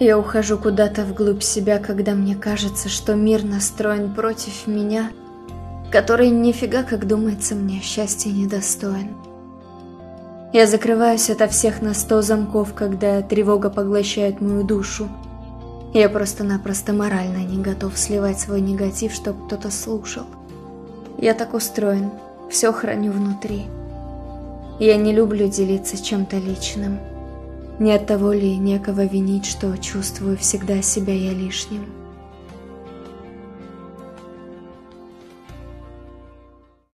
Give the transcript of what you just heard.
Я ухожу куда-то вглубь себя, когда мне кажется, что мир настроен против меня, который нифига, как думается мне, счастья недостоин. Я закрываюсь ото всех на сто замков, когда тревога поглощает мою душу. Я просто-напросто морально не готов сливать свой негатив, чтоб кто-то слушал. Я так устроен, все храню внутри. Я не люблю делиться чем-то личным. Не от того ли некого винить, что чувствую всегда себя я лишним.